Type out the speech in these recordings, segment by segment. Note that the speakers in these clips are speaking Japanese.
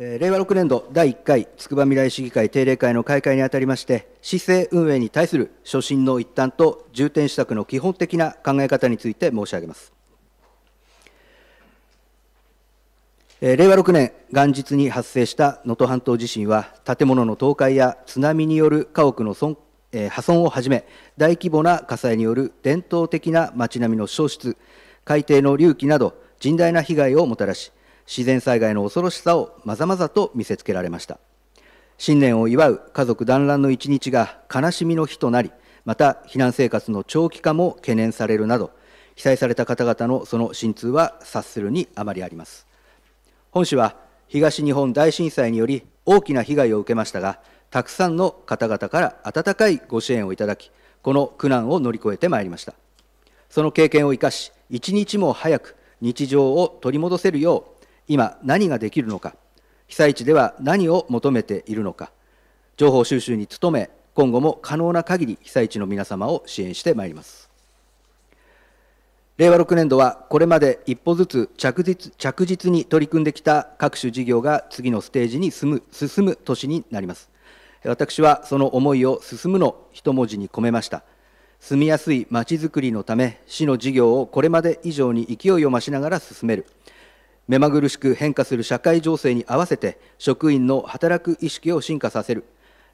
令和6年度第1回つくば未来市議会定例会の開会にあたりまして、市政運営に対する所信の一端と重点施策の基本的な考え方について申し上げます。令和6年元日に発生した能登半島地震は、建物の倒壊や津波による家屋の損破損をはじめ、大規模な火災による伝統的な街並みの消失、海底の隆起など、甚大な被害をもたらし、自然災害の恐ろしさをまざまざと見せつけられました。新年を祝う家族団らんの一日が悲しみの日となりまた避難生活の長期化も懸念されるなど被災された方々のその心痛は察するにあまりあります。本市は東日本大震災により大きな被害を受けましたがたくさんの方々から温かいご支援をいただきこの苦難を乗り越えてまいりました。その経験を生かし一日も早く日常を取り戻せるよう今何ができるのか。被災地では何を求めているのか。情報収集に努め今後も可能な限り被災地の皆様を支援してまいります。令和6年度はこれまで一歩ずつ着実着実に取り組んできた各種事業が次のステージに進む進む年になります。私はその思いを進むの一文字に込めました。住みやすいまちづくりのため市の事業をこれまで以上に勢いを増しながら進める。目まぐるしく変化する社会情勢に合わせて職員の働く意識を進化させる。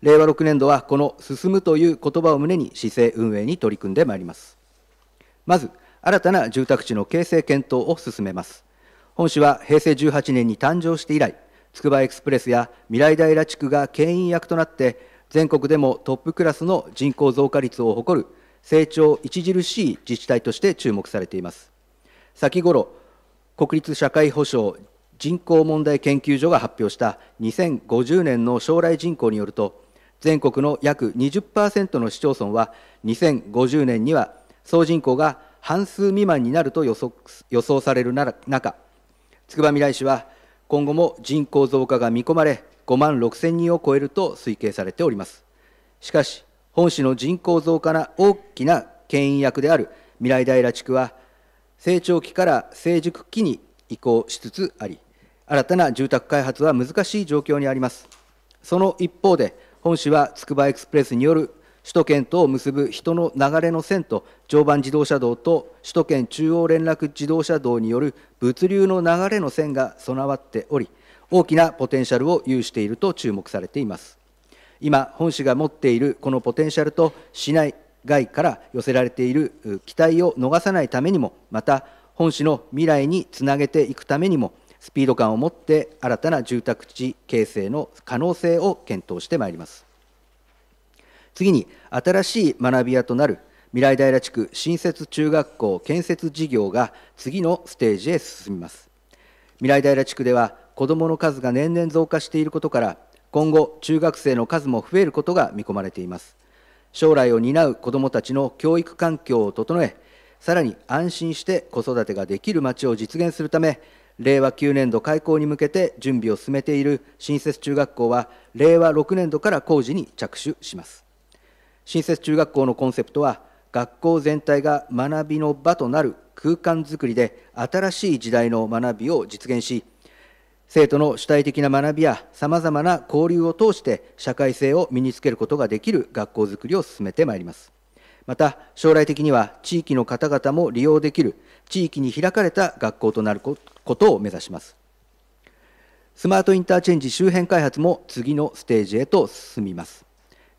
令和6年度はこの「進む」という言葉を胸に市政運営に取り組んでまいります。まず新たな住宅地の形成検討を進めます。本市は平成18年に誕生して以来つくばエクスプレスや未来平地区が牽引役となって全国でもトップクラスの人口増加率を誇る成長著しい自治体として注目されています。先頃国立社会保障人口問題研究所が発表した2050年の将来人口によると全国の約20%の市町村は2050年には総人口が半数未満になると予想される中。つくばみらい市は今後も人口増加が見込まれ5万6千人を超えると推計されております。しかし本市の人口増加な大きな牽引役である未来平地区は成長期から成熟期に移行しつつあり、新たな住宅開発は難しい状況にあります。その一方で、本市はつくばエクスプレスによる首都圏とを結ぶ人の流れの線と常磐自動車道と首都圏中央連絡自動車道による物流の流れの線が備わっており、大きなポテンシャルを有していると注目されています。今、本市が持っているこのポテンシャルと市内外から寄せられている期待を逃さないためにも、また本市の未来につなげていくためにも、スピード感を持って新たな住宅地形成の可能性を検討してまいります。次に、新しい学び屋となる未来平地区新設中学校建設事業が次のステージへ進みます。未来平地区では子どもの数が年々増加していることから、今後、中学生の数も増えることが見込まれています。将来を担う子どもたちの教育環境を整え、さらに安心して子育てができる町を実現するため、令和9年度開校に向けて準備を進めている新設中学校は、令和6年度から工事に着手します。新設中学校のコンセプトは、学校全体が学びの場となる空間づくりで、新しい時代の学びを実現し、生徒の主体的な学びやさまざまな交流を通して社会性を身につけることができる学校づくりを進めてまいります。また、将来的には地域の方々も利用できる地域に開かれた学校となることを目指します。スマートインターチェンジ周辺開発も次のステージへと進みます。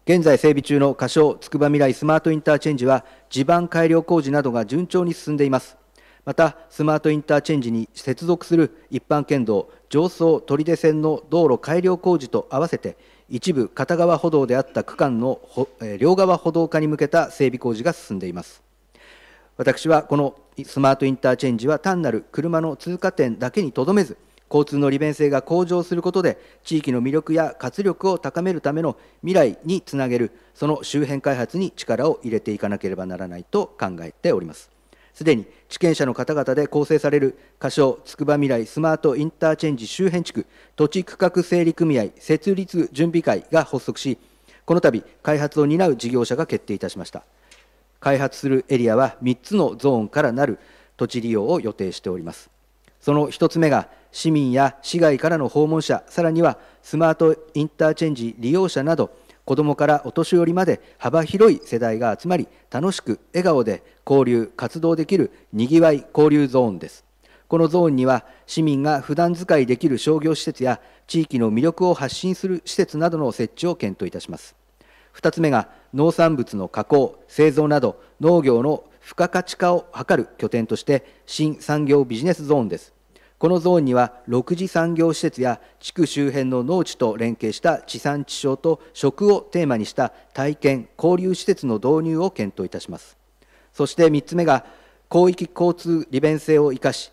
現在整備中の仮称つくば未来スマートインターチェンジは地盤改良工事などが順調に進んでいます。また、スマートインターチェンジに接続する一般県道上総取手線の道路改良工事と合わせて、一部片側歩道であった区間の両側歩道化に向けた整備工事が進んでいます。私はこのスマートインターチェンジは単なる車の通過点だけにとどめず、交通の利便性が向上することで、地域の魅力や活力を高めるための未来につなげる、その周辺開発に力を入れていかなければならないと考えております。すでに地権者の方々で構成される仮称つくば未来スマートインターチェンジ周辺地区土地区画整理組合設立準備会が発足し、この度開発を担う事業者が決定いたしました。開発するエリアは3つのゾーンからなる土地利用を予定しております。その1つ目が市民や市外からの訪問者、さらにはスマートインターチェンジ利用者など、子どもからお年寄りまで幅広い世代が集まり、楽しく笑顔で交流、活動できるにぎわい交流ゾーンです。このゾーンには、市民が普段使いできる商業施設や地域の魅力を発信する施設などの設置を検討いたします。2つ目が、農産物の加工、製造など農業の付加価値化を図る拠点として、新産業ビジネスゾーンです。このゾーンには、6次産業施設や地区周辺の農地と連携した地産地消と食をテーマにした体験、交流施設の導入を検討いたします。そして3つ目が、広域交通利便性を生かし、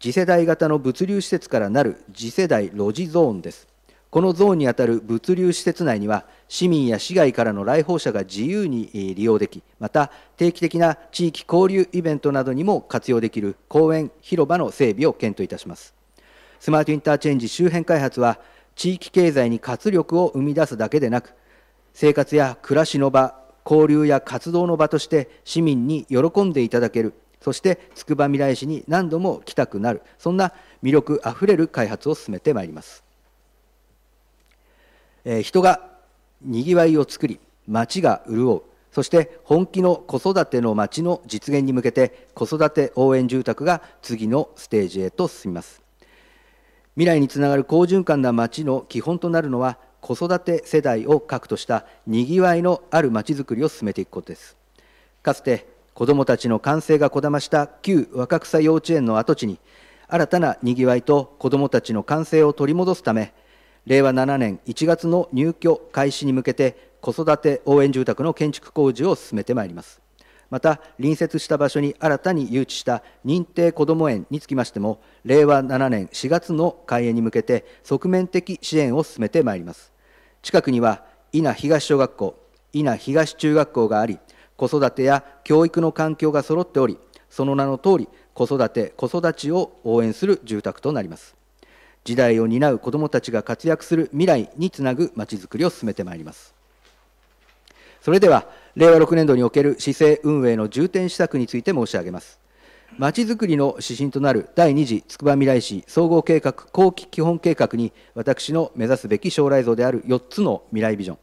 次世代型の物流施設からなる次世代路地ゾーンです。このゾーンにあたる物流施設内には、市民や市外からの来訪者が自由に利用でき、また定期的な地域交流イベントなどにも活用できる公園広場の整備を検討いたします。スマートインターチェンジ周辺開発は、地域経済に活力を生み出すだけでなく、生活や暮らしの場、交流や活動の場として市民に喜んでいただける、そしてつくばみらい市に何度も来たくなる、そんな魅力あふれる開発を進めてまいります。え、人がにぎわいを作り、町が潤う、そして本気の子育ての町の実現に向けて、子育て応援住宅が次のステージへと進みます。未来につながる好循環な町の基本となるのは、子育て世代を核としたにぎわいのある町づくりを進めていくことです。かつて子どもたちの歓声がこだました旧若草幼稚園の跡地に、新たなにぎわいと子どもたちの歓声を取り戻すため、令和7年1月の入居開始に向けて子育て応援住宅の建築工事を進めてまいります。また隣接した場所に新たに誘致した認定こども園につきましても令和7年4月の開園に向けて側面的支援を進めてまいります。近くには伊那東小学校伊那東中学校があり子育てや教育の環境が揃っておりその名の通り子育て子育ちを応援する住宅となります。時代を担う子どもたちが活躍する未来につなぐまちづくりを進めてまいります。それでは令和6年度における市政運営の重点施策について申し上げます。まちづくりの指針となる第2次つくば未来市総合計画後期基本計画に私の目指すべき将来像である4つの未来ビジョン。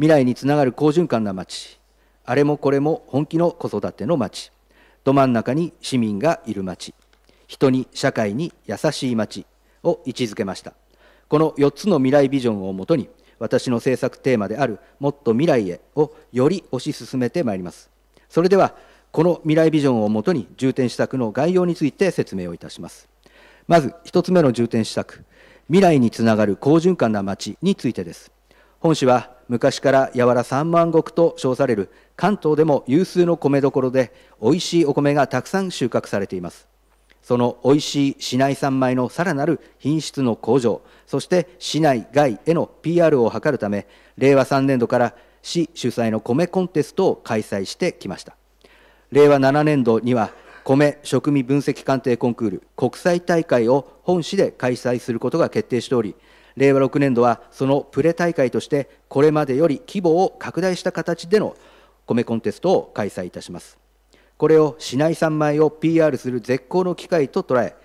未来につながる好循環な町あれもこれも本気の子育ての町ど真ん中に市民がいる町人に社会に優しい町を位置づけました。この4つの未来ビジョンをもとに私の政策テーマであるもっと未来へをより推し進めてまいります。それではこの未来ビジョンをもとに重点施策の概要について説明をいたします。まず1つ目の重点施策未来につながる好循環な町についてです。本市は昔から柔ら三万石と称される関東でも有数の米どころで美味しいお米がたくさん収穫されています。その美味しい市内産米のさらなる品質の向上、そして市内外への PR を図るため、令和3年度から市主催の米コンテストを開催してきました。令和7年度には、米食味分析鑑定コンクール国際大会を本市で開催することが決定しており、令和6年度はそのプレ大会として、これまでより規模を拡大した形での米コンテストを開催いたします。これを市内産米を PR する絶好の機会と捉え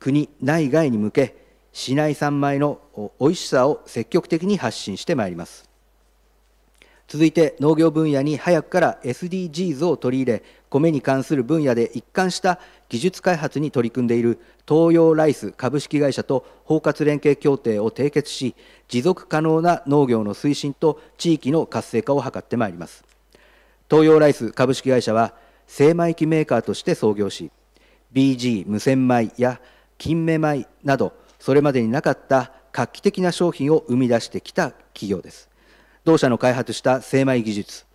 国内外に向け市内産米の美味しさを積極的に発信してまいります。続いて農業分野に早くから SDGs を取り入れ米に関する分野で一貫した技術開発に取り組んでいる東洋ライス株式会社と包括連携協定を締結し持続可能な農業の推進と地域の活性化を図ってまいります。東洋ライス株式会社は精米機メーカーとして創業し BG 無洗米や金目米などそれまでになかった画期的な商品を生み出してきた企業です。同社の開発した精米技術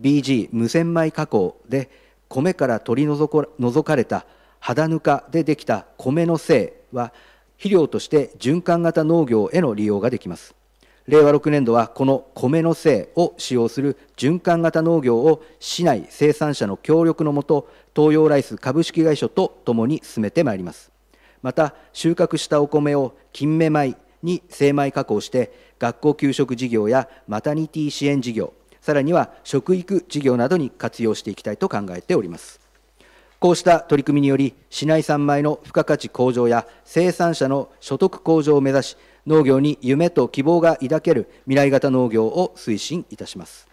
BG 無洗米加工で米から取り除かれた肌ぬかでできた米の精は肥料として循環型農業への利用ができます。令和6年度はこの米の精を使用する循環型農業を市内生産者の協力のもと東洋ライス株式会社とともに進めてまいります。また収穫したお米を金目米に精米加工して学校給食事業やマタニティ支援事業さらには食育事業などに活用していきたいと考えております。こうした取り組みにより、市内産米の付加価値向上や生産者の所得向上を目指し、農業に夢と希望が抱ける未来型農業を推進いたします。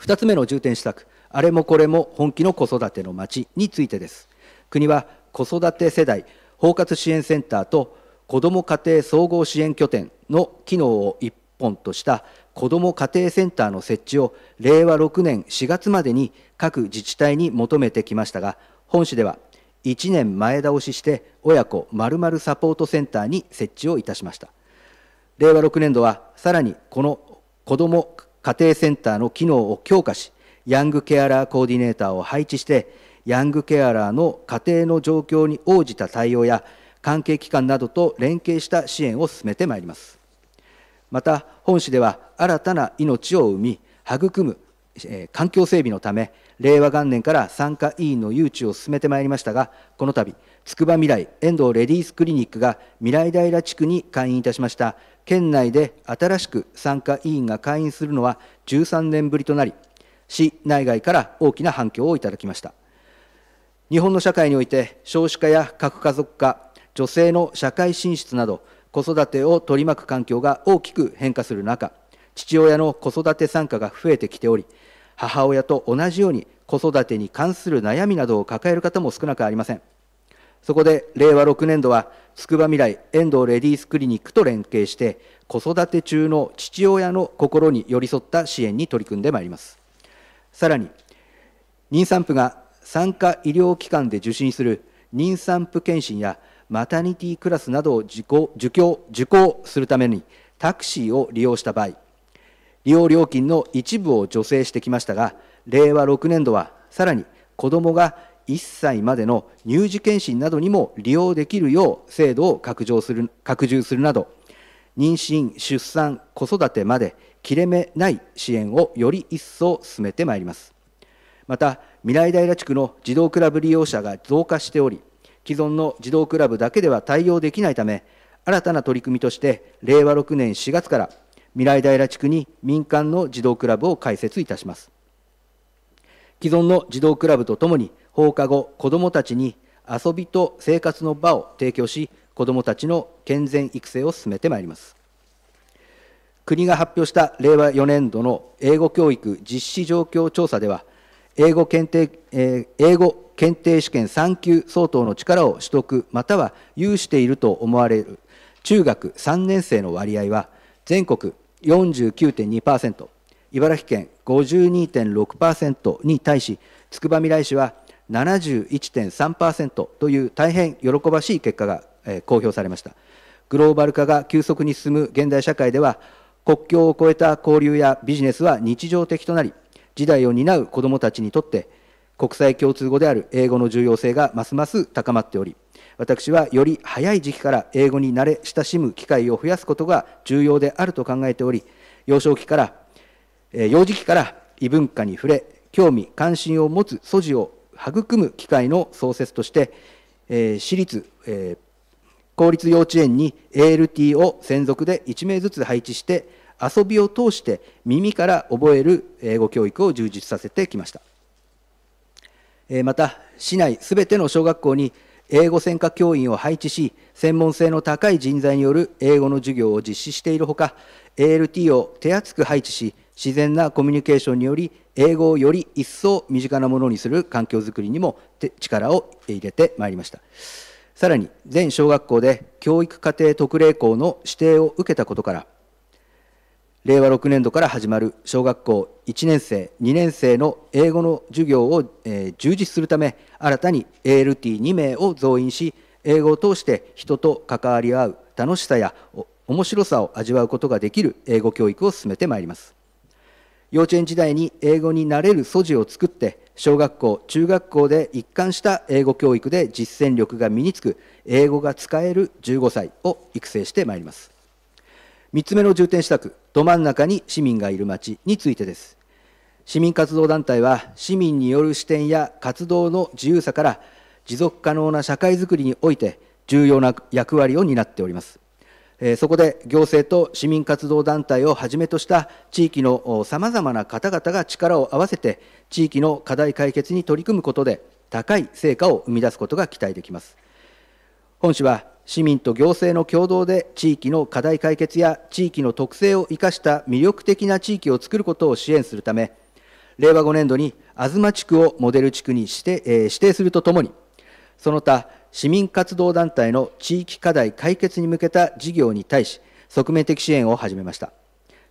2つ目の重点施策、あれもこれも本気の子育ての町についてです。国は子育て世代包括支援センターと子ども家庭総合支援拠点の機能を一本とした子ども家庭センターの設置を令和6年4月までに各自治体に求めてきましたが、本市では1年前倒しして親子まるサポートセンターに設置をいたしました。令和6年度はさらにこの子ども家庭センターの機能を強化し、ヤングケアラーコーディネーターを配置して、ヤングケアラーの家庭の状況に応じた対応や、関係機関などと連携した支援を進めてまいります。また、本市では新たな命を生み、育む、え環境整備のため、令和元年から参加委員の誘致を進めてまいりましたが、この度、つくば未来遠藤レディースクリニックが未来平地区に開院いたしました。県内で新しく参加委員が開院するのは13年ぶりとなり市内外から大きな反響をいただきました。日本の社会において少子化や核家族化女性の社会進出など子育てを取り巻く環境が大きく変化する中、父親の子育て参加が増えてきており、母親と同じように子育てに関する悩みなどを抱える方も少なくありません。そこで令和6年度は、つくば未来遠藤レディースクリニックと連携して、子育て中の父親の心に寄り添った支援に取り組んでまいります。さらに、妊産婦が産科医療機関で受診する妊産婦検診やマタニティクラスなどを受講受講するためにタクシーを利用した場合、利用料金の一部を助成してきましたが、令和6年度はさらに子どもが1歳までの乳児検診などにも利用できるよう制度を拡充する拡充するなど、妊娠、出産、子育てまで切れ目ない支援をより一層進めてまいります。また、未来平地区の児童クラブ利用者が増加しており、既存の児童クラブだけでは対応できないため、新たな取り組みとして、令和6年4月から未来平地区に民間の児童クラブを開設いたします。既存の児童クラブとともに、放課後、子どもたちに遊びと生活の場を提供し、子どもたちの健全育成を進めてまいります。国が発表した令和4年度の英語教育実施状況調査では、英語検定、えー、英語検定試験3級相当の力を取得または有していると思われる中学3年生の割合は全国49.2%茨城県52.6%に対しつくばみらい市は71.3%という大変喜ばしい結果が、え、公表されました。グローバル化が急速に進む現代社会では国境を越えた交流やビジネスは日常的となり時代を担う子どもたちにとって国際共通語である英語の重要性がますます高まっており、私はより早い時期から英語に慣れ親しむ機会を増やすことが重要であると考えており、幼少期から、え幼児期から異文化に触れ、興味、関心を持つ素地を育む機会の創設として、えー、私立、えー、公立幼稚園に ALT を専属で1名ずつ配置して、遊びを通して耳から覚える英語教育を充実させてきました。また、市内すべての小学校に英語専科教員を配置し、専門性の高い人材による英語の授業を実施しているほか、ALT を手厚く配置し、自然なコミュニケーションにより、英語をより一層身近なものにする環境づくりにも力を入れてまいりました。さらに、全小学校で教育課程特例校の指定を受けたことから、令和6年度から始まる小学校1年生、2年生の英語の授業を、えー、充実するため、新たに ALT2 名を増員し、英語を通して人と関わり合う楽しさや面白さを味わうことができる英語教育を進めてまいります。幼稚園時代に英語になれる素地を作って、小学校、中学校で一貫した英語教育で実践力が身につく、英語が使える15歳を育成してまいります。3つ目の重点施策、ど真ん中に市民がいる町についてです。市民活動団体は、市民による視点や活動の自由さから、持続可能な社会づくりにおいて、重要な役割を担っております。そこで行政と市民活動団体をはじめとした地域のさまざまな方々が力を合わせて地域の課題解決に取り組むことで高い成果を生み出すことが期待できます。本市は市民と行政の共同で地域の課題解決や地域の特性を生かした魅力的な地域を作ることを支援するため、令和5年度に東地区をモデル地区にして、えー、指定するとともに、その他、市民活動団体の地域課題解決に向けた事業に対し、側面的支援を始めました。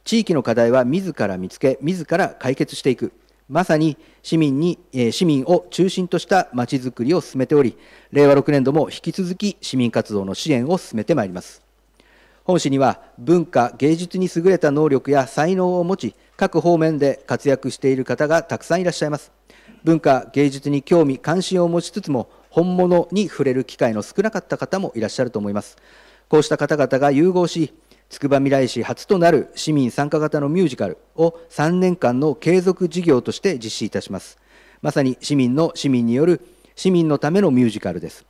地域の課題は自ら見つけ、自ら解決していく。まさに市民に、市民を中心としたまちづくりを進めており、令和6年度も引き続き市民活動の支援を進めてまいります。本市には文化、芸術に優れた能力や才能を持ち、各方面で活躍している方がたくさんいらっしゃいます。文化、芸術に興味、関心を持ちつつも、本物に触れる機会の少なかった方もいらっしゃると思います。こうした方々が融合し、つくばみらい市初となる市民参加型のミュージカルを3年間の継続事業として実施いたします。まさに市民の市民による市民のためのミュージカルです。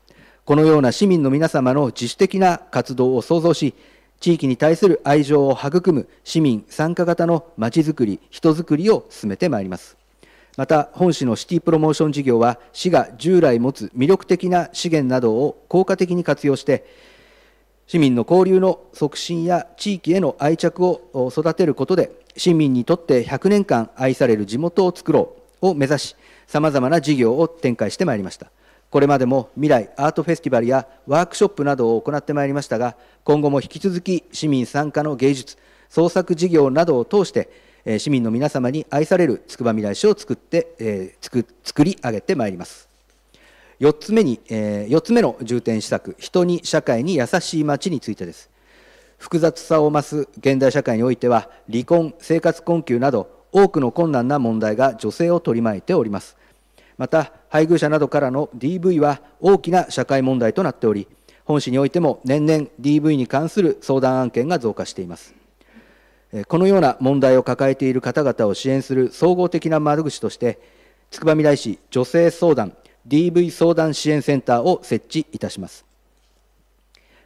このような市民の皆様の自主的な活動を創造し、地域に対する愛情を育む市民参加型のまちづくり、人づくりを進めてまいります。また、本市のシティプロモーション事業は、市が従来持つ魅力的な資源などを効果的に活用して、市民の交流の促進や地域への愛着を育てることで、市民にとって100年間愛される地元を作ろうを目指し、さまざまな事業を展開してまいりました。これまでも未来アートフェスティバルやワークショップなどを行ってまいりましたが、今後も引き続き市民参加の芸術、創作事業などを通して、市民の皆様に愛されるつくばみらい市を作って、えー、作り上げてまいります。4つ目に、えー、4つ目の重点施策、人に社会に優しい街についてです。複雑さを増す現代社会においては、離婚、生活困窮など、多くの困難な問題が女性を取り巻いております。また、配偶者などからの DV は大きな社会問題となっており、本市においても年々 DV に関する相談案件が増加しています。このような問題を抱えている方々を支援する総合的な窓口として、つくばみらい市女性相談 DV 相談支援センターを設置いたします。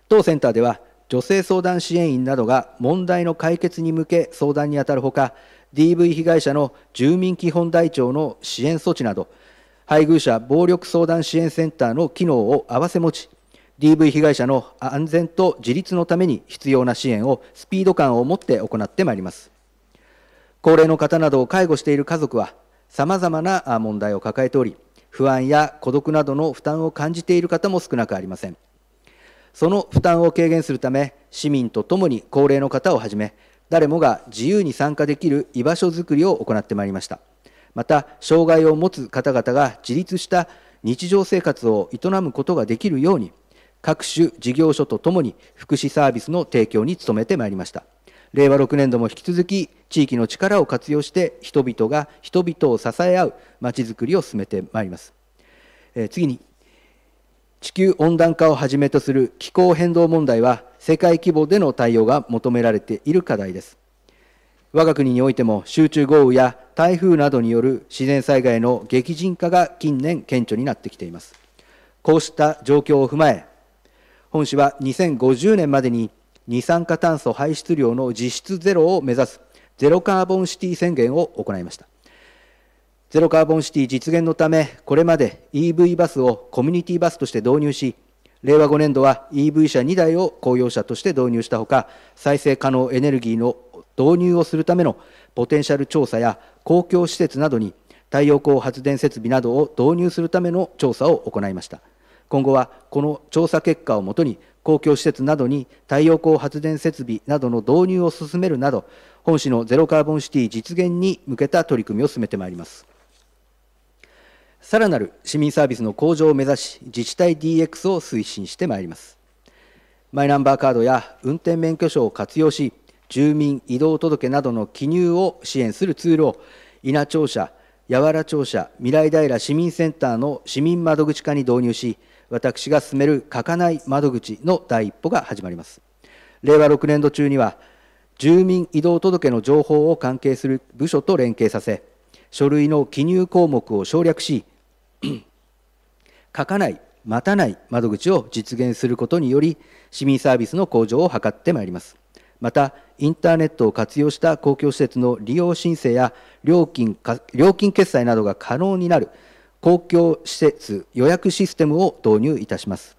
当センターでは、女性相談支援員などが問題の解決に向け相談に当たるほか、DV 被害者の住民基本台帳の支援措置など、配偶者暴力相談支援センターの機能を併せ持ち、DV 被害者の安全と自立のために必要な支援をスピード感を持って行ってまいります。高齢の方などを介護している家族は、さまざまな問題を抱えており、不安や孤独などの負担を感じている方も少なくありません。その負担を軽減するため、市民とともに高齢の方をはじめ、誰もが自由に参加できる居場所づくりを行ってまいりました。また、障害を持つ方々が自立した日常生活を営むことができるように、各種事業所とともに福祉サービスの提供に努めてまいりました。令和6年度も引き続き地域の力を活用して人々が人々を支え合うまちづくりを進めてまいります、えー、次に地球温暖化をはじめとする気候変動問題は世界規模での対応が求められている課題です。我が国においても集中豪雨や台風などによる自然災害の激甚化が近年顕著になってきています。こうした状況を踏まえ本市は2050年までに二酸化炭素排出量の実質ゼロを目指すゼロカーボンシティ宣言を行いました。ゼロカーボンシティ実現のため、これまで EV バスをコミュニティバスとして導入し、令和5年度は EV 車2台を公用車として導入したほか、再生可能エネルギーの導入をするためのポテンシャル調査や公共施設などに太陽光発電設備などを導入するための調査を行いました。今後はこの調査結果をもとに公共施設などに太陽光発電設備などの導入を進めるなど、本市のゼロカーボンシティ実現に向けた取り組みを進めてまいります。さらなる市民サービスの向上を目指し、自治体 DX を推進してまいります。マイナンバーカードや運転免許証を活用し、住民移動届などの記入を支援するツールを、稲庁舎、八原庁舎、未来平市民センターの市民窓口化に導入し、私が進める書かない窓口の第一歩が始まります。令和6年度中には、住民移動届の情報を関係する部署と連携させ、書類の記入項目を省略し、書かない、待たない窓口を実現することにより、市民サービスの向上を図ってまいります。また、インターネットを活用した公共施設の利用申請や料金料金決済などが可能になる公共施設予約システムを導入いたします。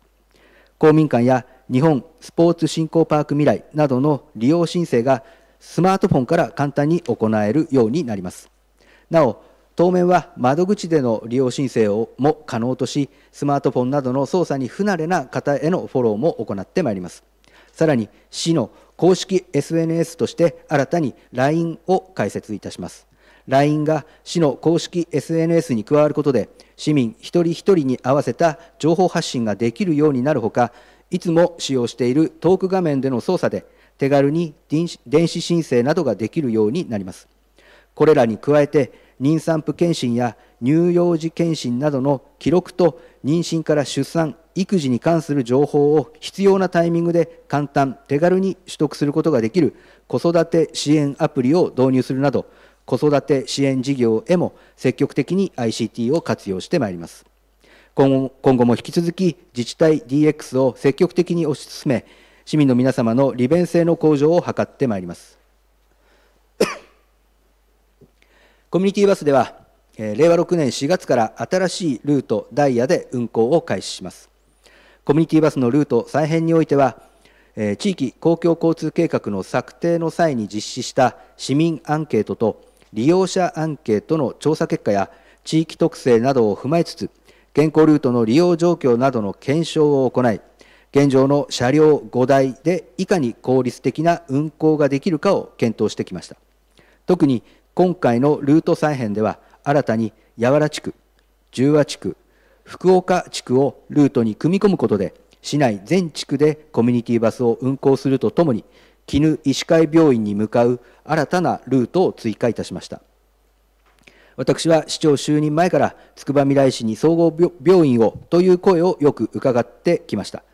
公民館や日本スポーツ振興パーク未来などの利用申請がスマートフォンから簡単に行えるようになります。なお、当面は窓口での利用申請をも可能とし、スマートフォンなどの操作に不慣れな方へのフォローも行ってまいります。さらに、市の公式 SNS として新たに LINE を開設いたします。LINE が市の公式 SNS に加わることで、市民一人一人に合わせた情報発信ができるようになるほか、いつも使用しているトーク画面での操作で、手軽に電子申請などができるようになります。これらに加えて、妊産婦検診や乳幼児検診などの記録と妊娠から出産、育児に関する情報を必要なタイミングで簡単、手軽に取得することができる子育て支援アプリを導入するなど、子育て支援事業へも積極的に ICT を活用してまいります。今後今後も引き続き自治体 DX を積極的に推し進め、市民の皆様の利便性の向上を図ってまいります。コミュニティバスでは、令和6年4月から新しいルート、ダイヤで運行を開始します。コミュニティバスのルート再編においては、地域公共交通計画の策定の際に実施した市民アンケートと利用者アンケートの調査結果や地域特性などを踏まえつつ、現行ルートの利用状況などの検証を行い、現状の車両5台でいかに効率的な運行ができるかを検討してきました。特に今回のルート再編では、新たに八原地区、十和地区、福岡地区をルートに組み込むことで、市内全地区でコミュニティバスを運行するとともに、絹医師会病院に向かう新たなルートを追加いたしました。私は市長就任前から筑波未来市に総合病院をという声をよく伺ってきました。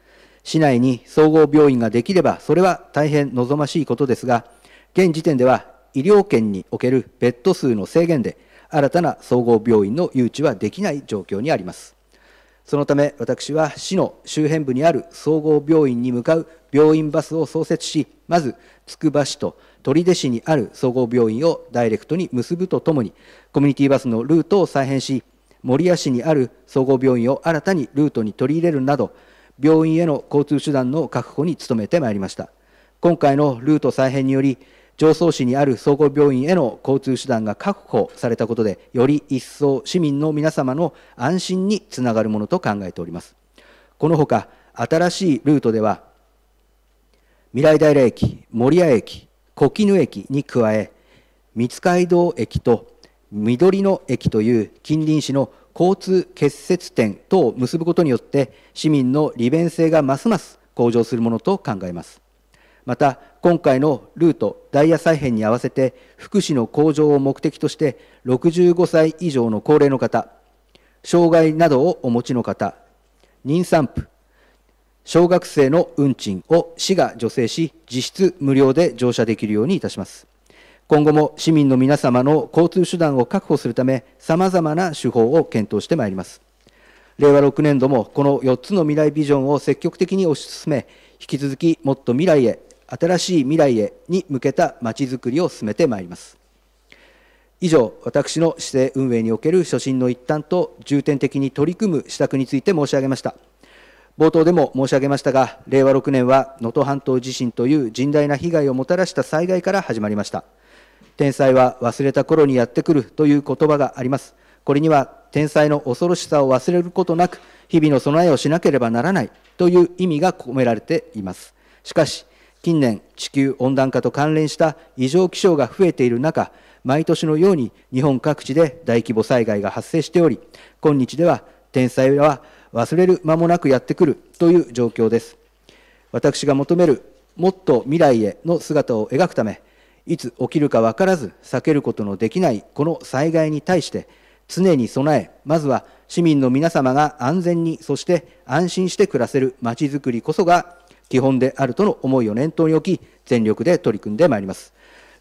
市内に総合病院ができれば、それは大変望ましいことですが、現時点では医療圏におけるベッド数の制限で、新たな総合病院の誘致はできない状況にあります。そのため、私は市の周辺部にある総合病院に向かう病院バスを創設し、まず、つくば市と取手市にある総合病院をダイレクトに結ぶとともに、コミュニティバスのルートを再編し、守谷市にある総合病院を新たにルートに取り入れるなど、病院への交通手段の確保に努めてまいりました。今回のルート再編により、常総市にある総合病院への交通手段が確保されたことで、より一層市民の皆様の安心につながるものと考えております。このほか、新しいルートでは、未来平駅、守谷駅、小絹駅に加え、三街道駅と緑野駅という近隣市の交通結節点とを結ぶことによって、市民の利便性がますます向上するものと考えます。また、今回のルート、ダイヤ再編に合わせて、福祉の向上を目的として、65歳以上の高齢の方、障害などをお持ちの方、妊産婦、小学生の運賃を市が助成し、実質無料で乗車できるようにいたします。今後も市民の皆様の交通手段を確保するため、さまざまな手法を検討してまいります。令和6年度もこの4つの未来ビジョンを積極的に推し進め、引き続きもっと未来へ新しい未来へに向けたまちづくりを進めてまいります。以上、私の市政運営における所信の一端と重点的に取り組む施策について申し上げました。冒頭でも申し上げましたが、令和6年は能登半島地震という甚大な被害をもたらした災害から始まりました。天災は忘れた頃にやってくるという言葉があります。これには天災の恐ろしさを忘れることなく、日々の備えをしなければならないという意味が込められています。しかし、近年、地球温暖化と関連した異常気象が増えている中、毎年のように日本各地で大規模災害が発生しており、今日では天災は忘れる間もなくやってくるという状況です。私が求めるもっと未来への姿を描くため、いつ起きるか分からず避けることのできないこの災害に対して常に備え、まずは市民の皆様が安全に、そして安心して暮らせるまちづくりこそが基本であるとの思いを念頭に置き、全力で取り組んでまいります。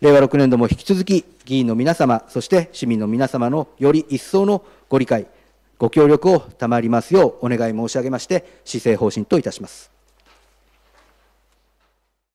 令和6年度も引き続き、議員の皆様、そして市民の皆様のより一層のご理解、ご協力を賜りますようお願い申し上げまして、施政方針といたします。